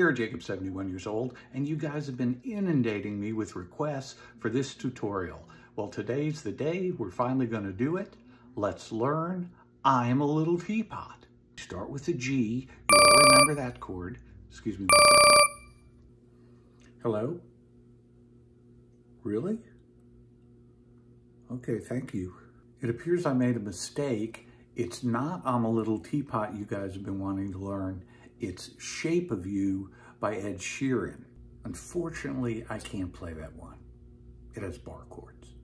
Gary Jacobs, 71 years old, and you guys have been inundating me with requests for this tutorial. Well, today's the day. We're finally going to do it. Let's learn I'm a Little Teapot. Start with a G. You all remember that chord. Excuse me. Hello? Really? Okay, thank you. It appears I made a mistake. It's not I'm a Little Teapot you guys have been wanting to learn. It's Shape of You by Ed Sheeran. Unfortunately, I can't play that one. It has bar chords.